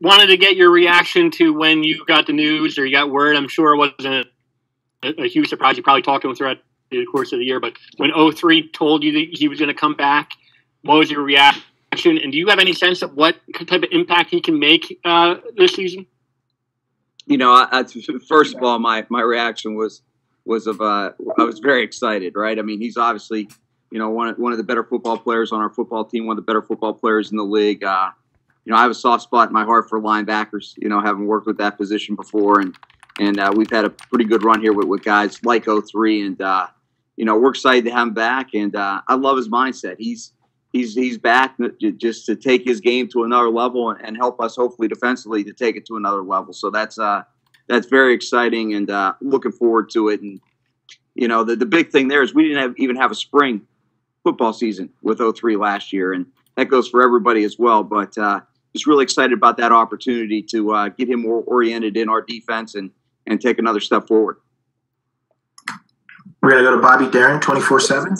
wanted to get your reaction to when you got the news or you got word. I'm sure it wasn't a, a huge surprise. You probably talked to him throughout the course of the year, but when 03 told you that he was going to come back, what was your reaction? And do you have any sense of what type of impact he can make uh, this season? You know, I, I, first of all, my my reaction was was of uh, I was very excited. Right? I mean, he's obviously you know one one of the better football players on our football team, one of the better football players in the league. Uh, you know, I have a soft spot in my heart for linebackers. You know, having worked with that position before, and and uh, we've had a pretty good run here with, with guys like 03. and uh, you know we're excited to have him back. And uh, I love his mindset. He's he's he's back just to take his game to another level and, help us hopefully defensively to take it to another level. So that's uh that's very exciting and uh, looking forward to it. And you know the the big thing there is we didn't have, even have a spring football season with 03 last year, and that goes for everybody as well. But uh, just really excited about that opportunity to uh, get him more oriented in our defense and and take another step forward. We're gonna go to Bobby Darin, twenty four seven.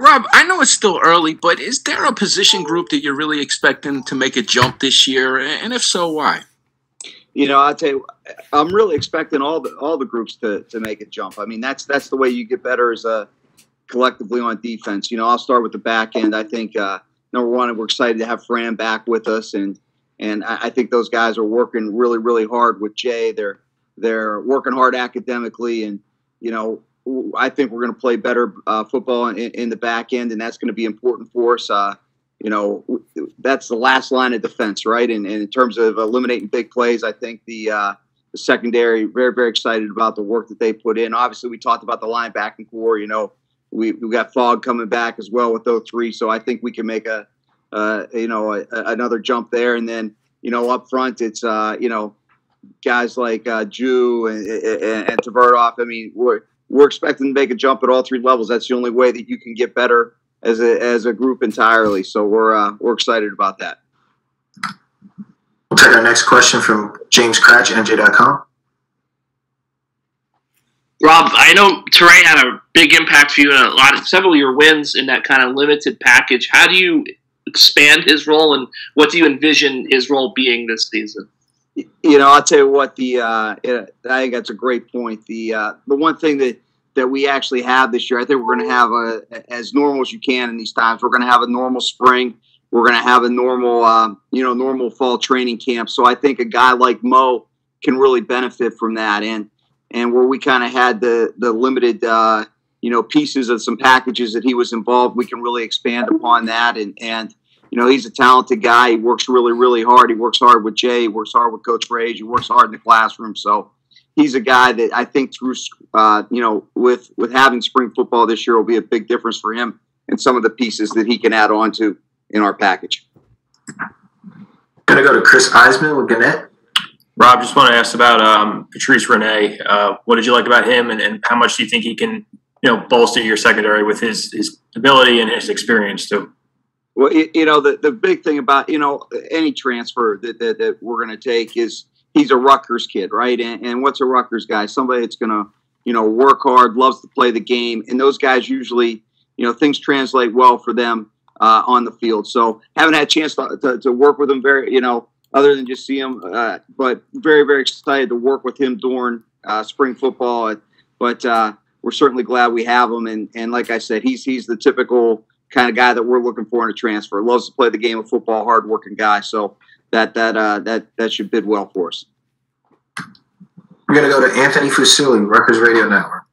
Rob, I know it's still early, but is there a position group that you're really expecting to make a jump this year? And if so, why? You know, I tell you, I'm really expecting all the all the groups to, to make a jump. I mean, that's that's the way you get better as a collectively on defense. You know, I'll start with the back end. I think uh, number one, we're excited to have Fran back with us, and and I, I think those guys are working really really hard with Jay. They're they're working hard academically, and you know I think we're going to play better uh, football in, in, the back end, and that's going to be important for us. Uh, you know, that's the last line of defense, right? And, and in terms of eliminating big plays, I think the, uh, the secondary very very excited about the work that they put in. Obviously, we talked about the linebacking corps. You know, we we got Fogg coming back as well with 03, so I think we can make a uh, you know a, a, another jump there. And then you know up front, it's uh, you know guys like uh, Jew and, and, and Tverdov. I mean, we're we're expecting to make a jump at all three levels. That's the only way that you can get better as a as a group entirely. So we're uh, we're excited about that. We'll take our next question from James Kratch, NJ.com. Rob, I don't know Toure had a big impact for you and a lot of several of your wins in that kind of limited package. How do you expand his role, and what do you envision his role being this season? you know, I'll tell you what. The uh, I think that's a great point. The uh, the one thing that that we actually have this year, I think we're going to have a as normal as you can in these times. We're going to have a normal spring. We're going to have a normal, um, you know, normal fall training camp. So I think a guy like Mo can really benefit from that. And and where we kind of had the the limited, uh, you know, pieces of some packages that he was involved, we can really expand upon that and and you know, he's a talented guy. He works really, really hard. He works hard with Jay. He works hard with Coach Rage. He works hard in the classroom. So he's a guy that I think through, uh, you know, with with having spring football this year will be a big difference for him and some of the pieces that he can add on to in our package. To go to Chris Iseman with Gannett. Rob, just want to ask about um, Patrice Rene. Uh, what did you like about him, and, and how much do you think he can, you know, bolster your secondary with his his ability and his experience too? Well, you know, the, the big thing about, you know, any transfer that, that, that we're going to take is he's a Rutgers kid, right? And, and what's a Rutgers guy? Somebody that's going to, you know, work hard, loves to play the game. And those guys usually, you know, things translate well for them uh, on the field. So haven't had a chance to, to, to, work with him very, you know, other than just see him, uh, but very, very excited to work with him during uh, spring football. But uh, we're certainly glad we have him. And, and like I said, he's, he's the typical – kind of guy that we're looking for in a transfer. Loves to play the game of football, hardworking guy. So that that uh, that that should bid well for us. We're gonna go to Anthony Fucilli, Rutgers Radio Network.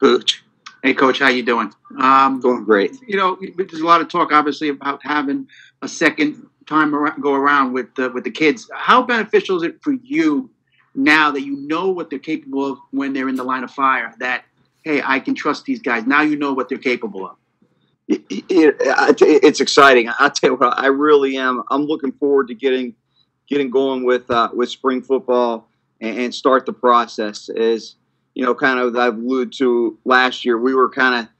Coach. Hey, Coach, how you doing? Um, doing great. You know, there's a lot of talk, obviously, about having a second time around, go around with the, with the kids. How beneficial is it for you now that you know what they're capable of when they're in the line of fire? That hey, I can trust these guys. Now you know what they're capable of it, it, it's exciting. I tell you what, I really am. I'm looking forward to getting getting going with uh, with spring football and, and, start the process. Is you know, kind of I've alluded to last year, we were kind of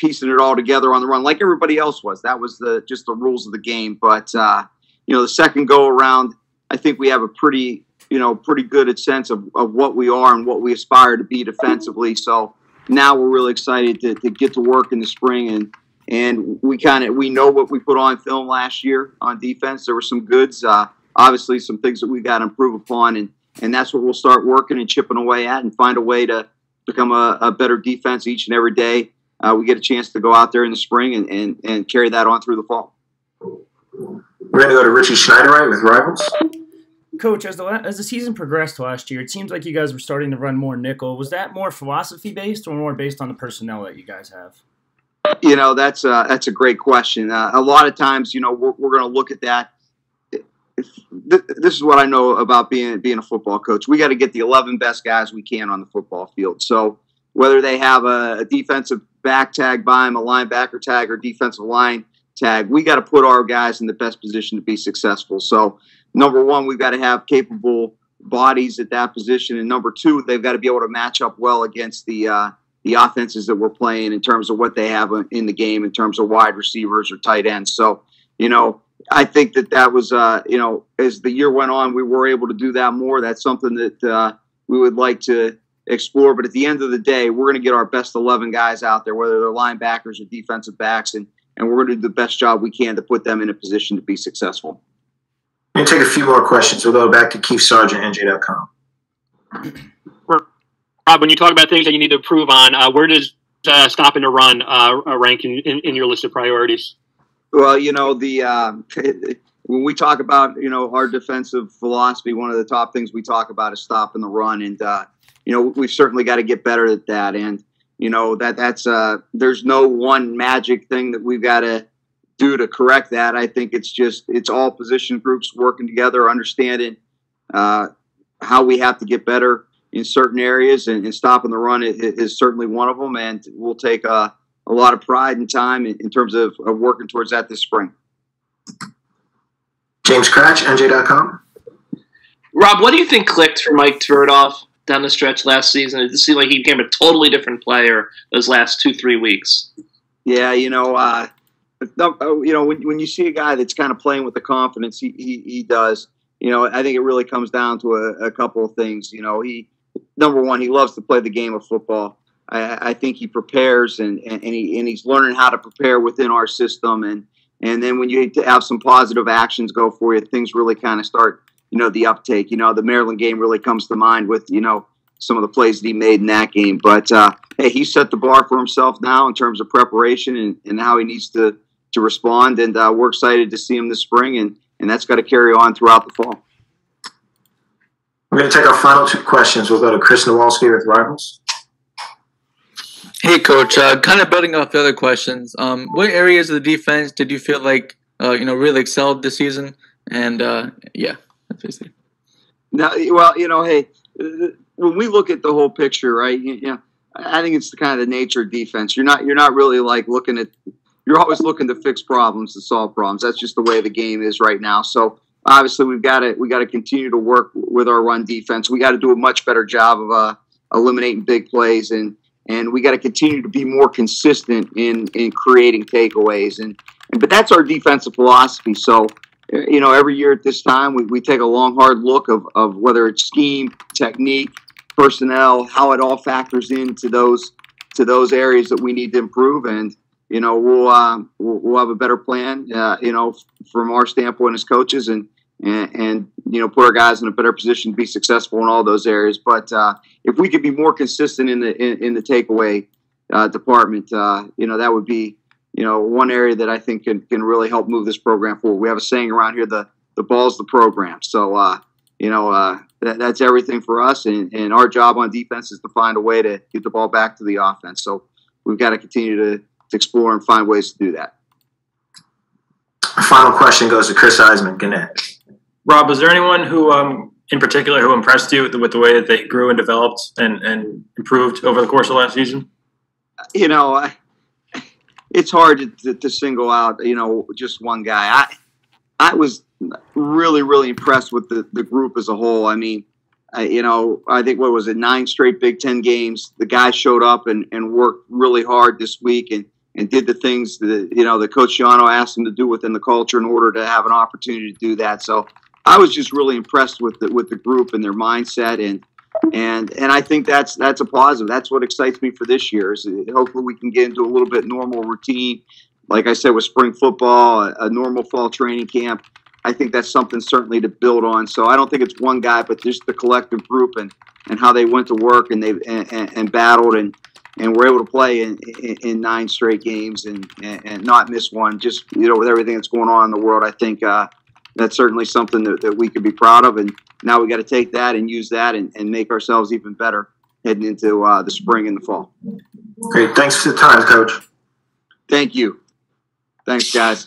piecing it all together on the run, like everybody else was. That was the just the rules of the game. But uh, you know, the second go around, I think we have a pretty you know pretty good sense of, of what we are and what we aspire to be defensively. So now we're really excited to, to get to work in the spring and and we kind of we know what we put on film last year on defense. There were some goods. Uh, obviously some things that we got to improve upon, and and that's what we'll start working and chipping away at, and find a way to become a, a better defense each and every day. Uh, we get a chance to go out there in the spring and, and, and carry that on through the fall. We're going to go to Richie Schnyderite with Rivals. Coach, as the as the season progressed last year, it seems like you guys were starting to run more nickel. Was that more philosophy based or more based on the personnel that you guys have? You know, that's a, that's a great question. Uh, a lot of times, you know, we're, we're going to look at that. This is what I know about being being a football coach. We got to get the 11 best guys we can on the football field. So whether they have a, a defensive back tag by him, a linebacker tag, or defensive line tag, we got to put our guys in the best position to be successful. So number one, we've got to have capable bodies at that position, and number two, they've got to be able to match up well against the uh, the offenses that we're playing in terms of what they have in the game in terms of wide receivers or tight ends. So, you know, I think that that was, uh, you know, as the year went on, we were able to do that more. That's something that uh, we would like to explore. But at the end of the day, we're going to get our best 11 guys out there, whether they're linebackers or defensive backs, and, and we're going to do the best job we can to put them in a position to be successful. I'm going to take a few more questions. We'll go back to Keith Sargent, NJ.com. Rob, when you talk about things that you need to improve on, uh, where does uh, stopping to run uh, rank in, in, in, your list of priorities? Well, you know, the um, when we talk about you know our defensive philosophy, one of the top things we talk about is stopping the run, and uh, you know we've certainly got to get better at that. And you know that that's uh, there's no one magic thing that we've got to do to correct that. I think it's just it's all position groups working together, understanding uh, how we have to get better in certain areas, and, and stopping the run is, is, certainly one of them. And we'll take a, a lot of pride and time in, in terms of, of, working towards that this spring. James Kratch, NJ.com. Rob, what do you think clicked for Mike Tverdov down the stretch last season? It seemed like he became a totally different player those last two, three weeks. Yeah, you know, uh, Oh, you know, when, when you see a guy that's kind of playing with the confidence he, he, he does, you know, I think it really comes down to a, a, couple of things. You know, he, number one, he loves to play the game of football. I, I think he prepares and, and, and, he, and he's learning how to prepare within our system. And, and then when you have some positive actions go for you, things really kind of start, you know, the uptake. You know, the Maryland game really comes to mind with, you know, some of the plays that he made in that game. But uh, hey, he set the bar for himself now in terms of preparation and, and how he needs to to respond. And uh, we're excited to see him this spring, and, and that's got to carry on throughout the fall. We're going to take our final two questions. We'll go to Chris Nalwasky with Rivals. Hey, Coach. Uh, kind of building off the other questions. Um, what areas of the defense did you feel like uh, you know really excelled this season? And uh, yeah, basically. Now, well, you know, hey, when we look at the whole picture, right? You know, I think it's the kind of the nature of defense. You're not you're not really like looking at you're always looking to fix problems to solve problems. That's just the way the game is right now. So obviously we've got to we got to continue to work with our run defense. We got to do a much better job of uh, eliminating big plays and and we got to continue to be more consistent in in creating takeaways. And, and but that's our defensive philosophy. So you know every year at this time we, we take a long hard look of, of whether it's scheme, technique, personnel, how it all factors into those to those areas that we need to improve. And you know, we'll, uh, we'll, we'll have a better plan, uh, you know, from our standpoint as coaches. And, and, and, you know, put our guys in a better position to be successful in all those areas. But uh, if we could be more consistent in the, in, in the takeaway uh, department, uh, you know, that would be, you know, one area that I think can, can really help move this program forward. We have a saying around here, the, the ball's the program. So, uh, you know, that, that's everything for us. And, and our job on defense is to find a way to get the ball back to the offense. So we've got to continue to, to explore and find ways to do that. final question goes to Chris Iseman. Gannett. Rob, was there anyone who, um, in particular, who impressed you with the, with the way that they grew and developed and, and improved over the course of last season? You know, I, it's hard to, to, single out, you know, just one guy. I I was really, really impressed with the, the group as a whole. I mean, I, you know, I think what was it, nine straight Big Ten games. The guys showed up and, and worked really hard this week, and and did the things that you know that Coach Schiano asked them to do within the culture in order to have an opportunity to do that. So I was just really impressed with the with the group and their mindset and and and I think that's that's a positive. That's what excites me for this year. Is hopefully we can get into a little bit normal routine, like I said with spring football, a, a normal fall training camp, I think that's something certainly to build on. So I don't think it's one guy, but just the collective group and, and how they went to work and they and, and, and battled and and were able to play in, in, in nine straight games and, and, and not miss one. Just you know, with everything that's going on in the world, I think uh, that's certainly something that, that we could be proud of. And now we got to take that and use that and, and make ourselves even better heading into uh, the spring and the fall. Great. Thanks for the time, Coach. Thank you. Thanks, guys.